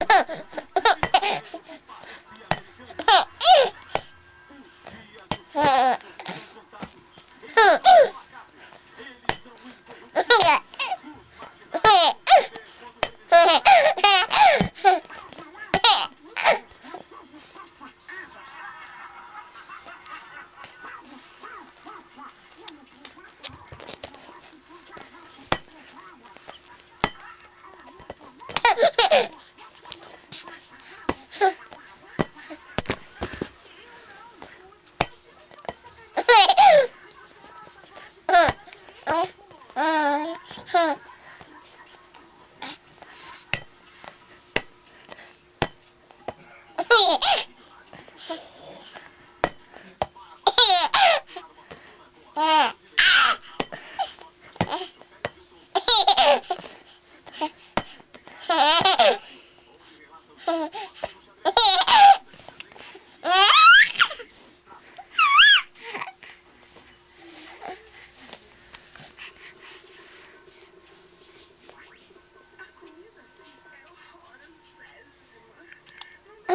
Ha ha.